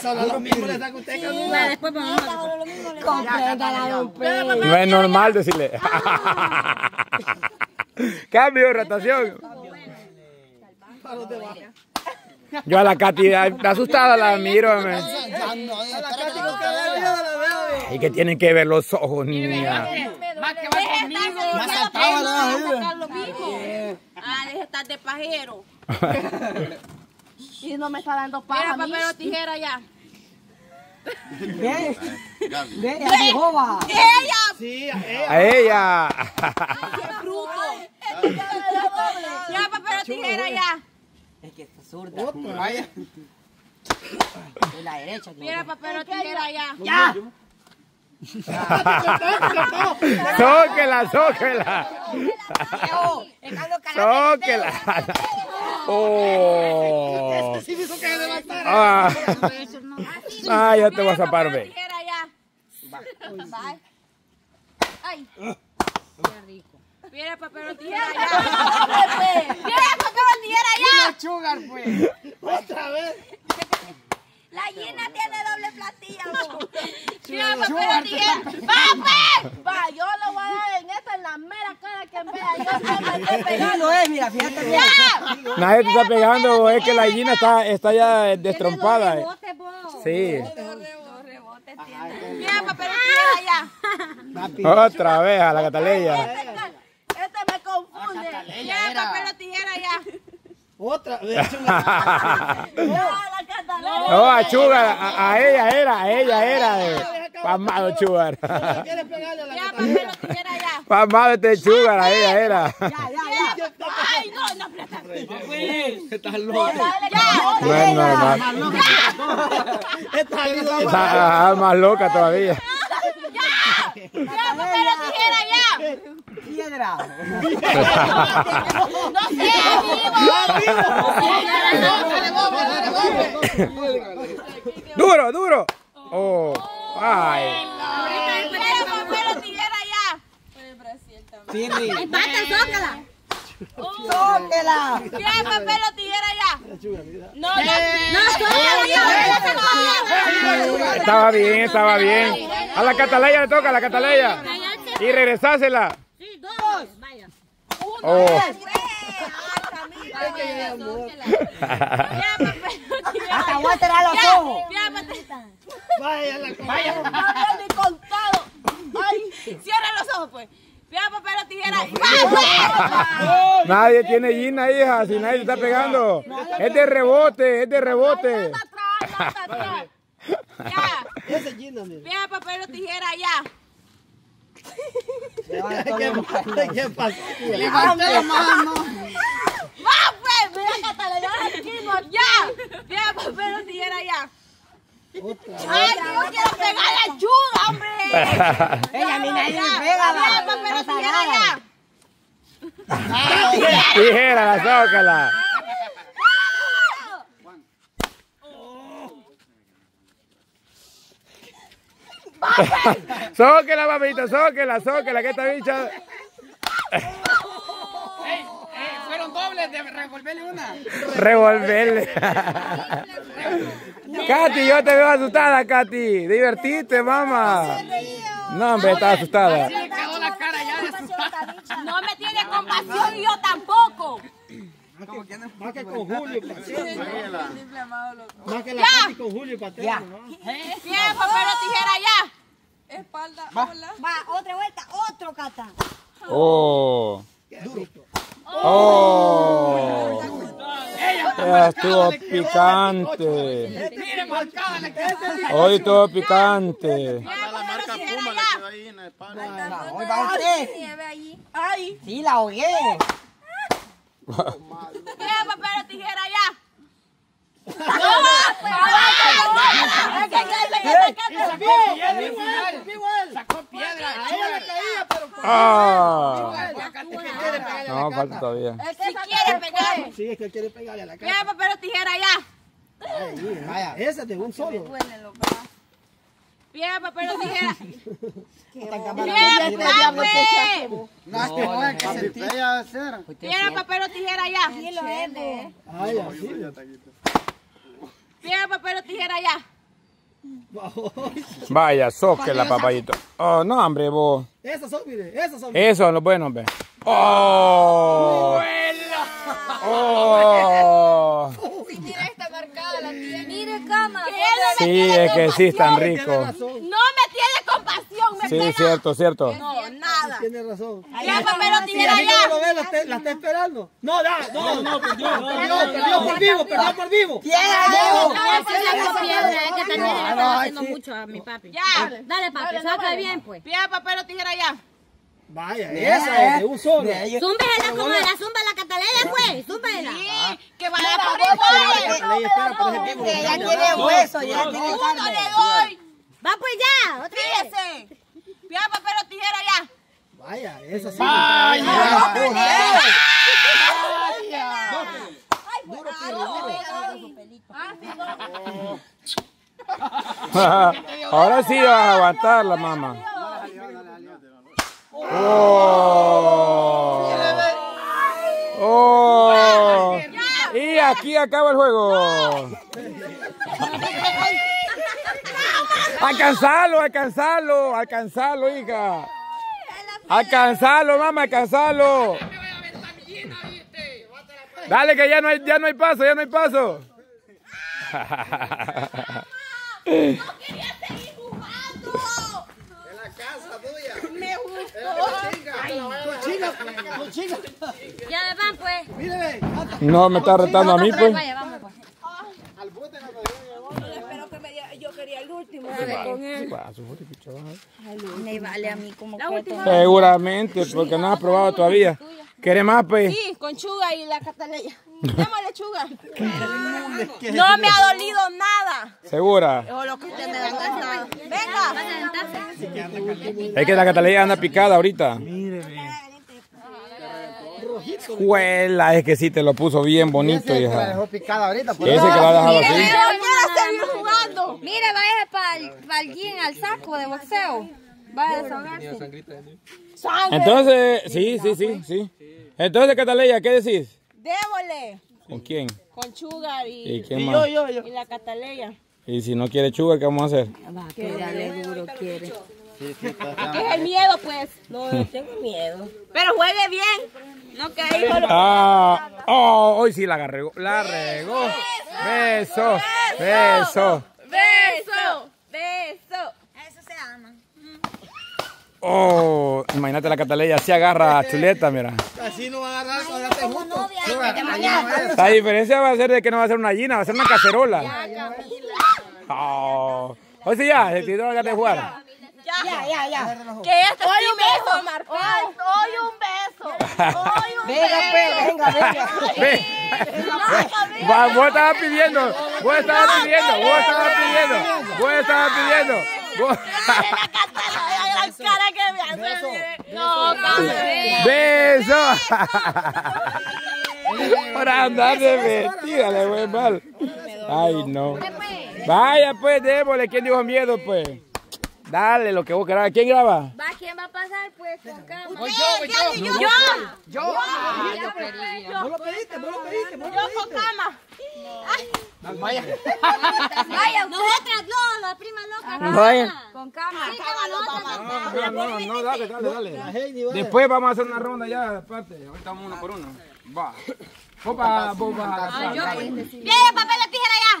Solo lo mismo le saca usted, Carlos. Después vamos a... Compréndala, don Pedro. No es normal decirle. Cambio, rotación. Yo a la Katy, asustada la miro. A la Katy. Y que tienen que ver los ojos, niña. Más que va conmigo. La. Ah, deje de estar de pajero. y no me está dando paja Mira, papel o tijera ya. Ve, ve, a mi jova. ¡Ella! Sí, a ella. A ella. ¡Qué bruto! Ya, papel o tijera ya. Es que está zurda. Vaya. De la derecha. tío. Mira, papel o tijera ya. Ya. Carlos Calante. Zóquela. Oh. Sí, me hizo que levantar. Ah. Ah, ya te vas a o ve. tijera ya. Bye. Ay. Mira, papel o tijera ya. Mira, papel o tijera ya. Sugar, pues. Otra vez. La Gina tiene doble platilla. mo. Mira, papel o tijera. ¡Papi! Va, yo le voy a dar en esta, en la mera cara que me vea. Yo no me estoy Sí, pegando. es, mira, fíjate bien. Nadie te está pegando, es que la gallina está, está ya destrompada. Rebote, vos. Sí. Mira, papel tijera ya. Otra vez a la cataleya. Este me confunde. Mira, papel o tijera ya. Otra vez. No, la catalana. No, a Chugar, a, a ella era, a ella era. De, Pamado Chugar. ¿Quieres pegarle a la catalana? Tijera ya. Pamado este Chugar, a ella era. Ya, ya, ya. Ay, no, no, Estás loco. No es normal. Estás más loca todavía. Mira, papel o tijera ya. Piedra. no sé, Duro, duro. Oh, ay. Mira, papel o tijera ya. Sirri. Empata, zócala. Tóquela. Mira, papel o tijera ya. no, no. No, zócala ya. Estaba bien, estaba bien. A la cataleya le toca, a la cataleya. Y regresásela. Sí, dos. Vaya. Oh. Mira, papel o tijera Hasta voy a cerrar los ojos. Vaya la Vaya. No había ni contado. Ay, Cierra los ojos, pues. Mira, papel o tijera. Nadie tiene gina, hija, si nadie te está pegando. Es de rebote, es de rebote. Ya. Mira, papel o tijera ya. ¿Qué? ¿Qué pasa? Levanta la mano. Va, pues. Mira, Catalina. Ya. Mira, papel o tijera ya. Ay, yo quiero pegarle a Chuga, hombre. Ella nadie le pega. Mira, la- papel o la tijera ya. Tijera, la zócala. Zóquela, papito, zóquela, zóquela, que esta bicha. De revolverle una. Revolverle. Katy, yo te veo asustada, Katy. Divertite, mamá. No, hombre, está asustada. quedó la cara ya de asustada. No me tiene compasión y yo tampoco. Más que con Julio Paterno. Más que la. Katy con Julio Paterno. ¿no? Mira, papel o tijera ya. Va, otra vuelta, otro cata. Oh. Oh. Ya estuvo picante. Hoy estuvo picante. Hoy va usted. Ay, Sí, la ahogué. Mira, papel o tijera ya. Sacó piedra. A ella le caía, pero Ah. quiere pegarle a la No, Katy. Falta todavía. Si quiere pegar. Sí, es que quiere pegarle a la. Mira, papel o tijera ya. Vaya, esa de un solo. Mira, papel o tijera. Mira, papel o tijera ya. Ay, así. Papel o tijera ya. Vaya, la papayito. Oh, no, hombre, vos. Esas son, mire, esas son. Eso es lo bueno, ve. ¡Oh! ¡Oh! Mira esta marcada, la tiene. Mire, cama. Sí, es que sí, están ricos. No me tiene compasión, me Sí, pega. cierto, cierto. No, nada. Tiene razón. Ya, papel no lo ve, la, está- la está esperando. No, da, no, no, perdió, perdió, perdió por vivo, perdió por vivo. No, esa es que también le están haciendo mucho a mi papi. Ya. Dale, papi, saca bien, pues. Piedra, papel o tijera ya. Vaya, esa es de un solo. Zúmbela como la zumba la catalera, pues. Zúmbela. Sí, que vaya por ley espera, pero ese vivo. Ya tiene hueso, ya tiene Uno le doy. Va pues ya, otra vez. Piedra, papel o tijera ya. Vaya, esa sí. Ahora sí vas a aguantar la mamá. Oh. Oh. Y aquí acaba el juego. Alcanzalo, alcanzalo, alcanzalo, hija. Alcanzalo, mamá, alcanzalo. Dale que ya no hay, ya no hay paso, ya no hay paso. quería seguir jugando. Me gustó. Ya me van, pues. No me está retando a mí, pues. Vaya, vamos, pues. Espero que me diga, yo quería el último. Me vale a mí como Seguramente, porque no has probado todavía. ¿Quieres más, pues? Sí, con chuga y la cataleya. Llama lechuga. No me ha dolido nada. ¿Segura? O lo que usted me da nada. Venga. Es que la catalina anda picada ahorita. Juela, es que sí te lo puso bien bonito, hija. picada ahorita. Ese que lo ha dejado así. Mire, vaya para el gym, al saco de boxeo. Vaya a desahogarse. Entonces, sí, sí, sí, sí. Entonces, Cataleya, ¿qué decís? Démosle. ¿Con quién? Con chuga y, ¿Y quién más? y la cataleya. Y si no quiere chuga, ¿qué vamos a hacer? Es el miedo, pues. No, no tengo miedo. Pero juegue bien. No que lo... Ah, oh, hoy sí la regó. La regó. Beso, beso. Beso. Beso. Eso se ama. Oh, imagínate la Cataleya, se agarra a chuleta, mira. Así no va a agarrar juntos. La diferencia va a ser de que no va a ser una gallina, va a ser una cacerola. Oh. Hoy sí ya, se tiró la gana de jugar. Ya, ya, ya. Que este hoy un beso, Marco. Hoy un beso. Hoy un beso. Ve. Va, Vos estabas pidiendo, vos estabas pidiendo, vos estabas pidiendo, vos estabas pidiendo. Vos- cara que me hace. No, casi. Beso. Por andar de vestida, le voy mal. Ay, no. Vaya, pues, démosle. ¿Quién dijo miedo, pues? Dale lo que vos querás. ¿Quién graba? Va, ¿quién va a pasar? Pues con calma. Voy yo, yo. Yo. Yo. Vos lo pediste, vos lo pediste, vos lo Yo con cama. Vaya, nosotras no, la prima loca. no. Vaya. Con cama. Sí, No, no, no, dale, dale, dale. Después vamos a hacer una ronda ya, aparte. Ahorita vamos uno por uno. Va. Vos vas, vos vas a Bien, papel la tijera ya.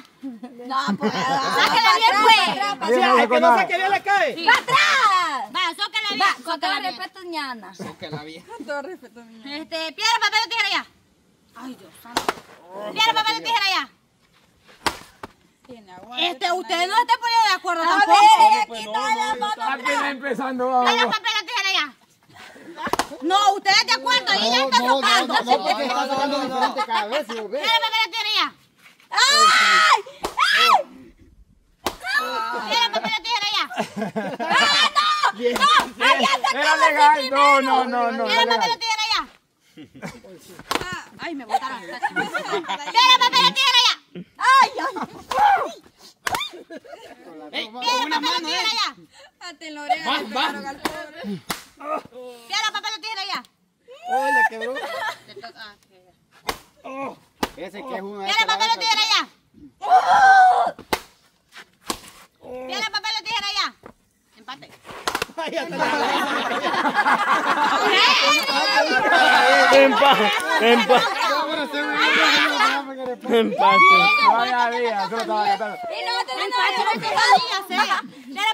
No, pues. Sáquela bien, pues. Es que no sé qué bien le cae. ¡Para atrás! Va, sócala bien. Va, con todo respeto, ñana. Este, piedra, papel o tijera ya. Ay, Dios santo. Piedra, papel o tijera ya. Este, ustedes no se están poniendo de acuerdo tampoco. aquí está la mano. Apenas empezando, papel tijera ya. No, ustedes de acuerdo, ella está tocando. porque está sacando diferente cada vez, si lo ves. Piedra, papel o tijera ya. ¡Ay! ¡Ay! Piedra, papel o tijera ya. ¡Ah, no! ¡No! ¡Ay, ya se Era legal. No, no, no, no. Papel tijera ya. Ay, me botaron. Piedra, papel o tijera ya. ¡Ay, ay! ¡Una mano, eh. la oreja! ¡Va, papel o tijera ya! Oh, le quebró! Ah, ¡Oh! Ese que es una... ¡Piedra, papel o tijera ya! Ya! ¡Empate! ¡Ay, ¡Empate! ¡Empate! Estaba cantando. Y no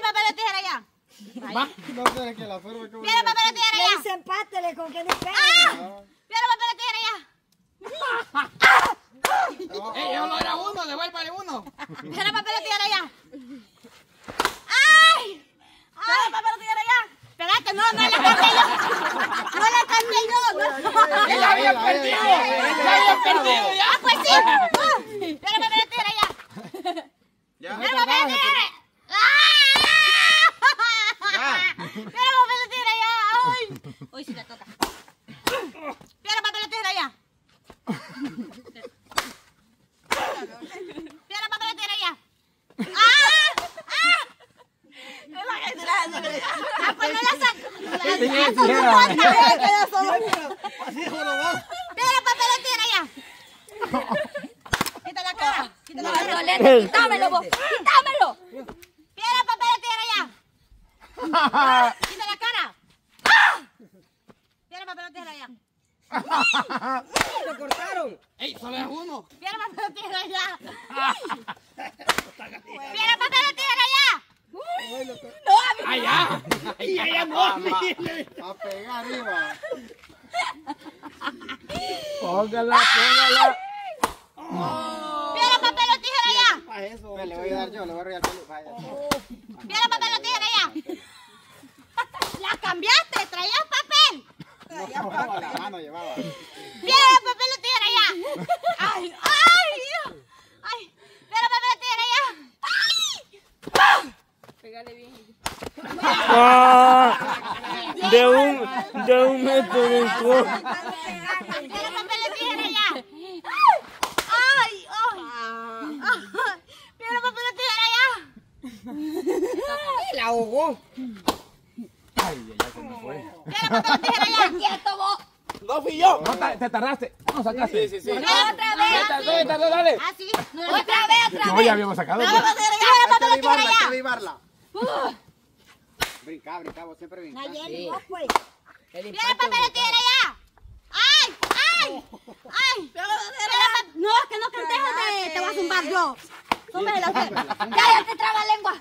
papel tijera ya. Papel tijera Le ya. dice empátele con que no pega. ¡Ah! Piedra, papel o tijera ya. ¡Ey, solo era uno! ¡Devuélvale uno! Piedra, papel o tijera ya. ¡Ay! ¡Piedra, papel o tijera ya. Espérate, no, no la canté yo. No la canté yo. no. ¡Ella había perdido! ¡Ella había perdido ya! O tijera ya. ¡Ah! Piedra, papel o tijera ya. ¡Ay! Hoy sí le toca. O tijera ya. O tijera ya. ¡Ah! ¡Ah! Ah, pues no la saco. Piedra, papel o tijera ya. Quita la cara. Quita la cara. Violento, quítamelo vos. Quítamelo. Piedra, papel o tijera ya. Quita la cara. Piedra, papel o tijera ya. ¡Ey, solo es uno! Piedra, papel o tijera ya. Piedra, papel o tijera ya. ¡Ay, ya! ¡Ay, ya, ya no! A pegar arriba. Póngala, póngala. Piedra, papel o tijera ya. Para eso. Le voy a dar yo, le voy a regalar. Vaya. Piedra, papel o tijera ya. La cambiaste, traías papel. No, llevaba la mano, llevaba. Piedra, papel o tijera ya. Ay, ay. Ay. Piedra, papel o tijera ya. Ay. Ah, de un, de un metro de encuentro. Piedra, papel o tijera ya. Ay, ay. Piedra, papel o tijera ya. ¡La ahogó! Piedra, papel o tijera ya. Quieto vos. ¡No fui yo! No, ta- te tardaste. No sacaste. Sí, sí, sí. Otra vez. Dale, dale, dale. Ah, sí. Otra vez, otra No, vez. ya habíamos sacado. pues. Piedra, papel o Hay que tijera derribarla, hay que ya. derribarla. Brinca, brinca, vos siempre tijera ya. Tú traba lengua!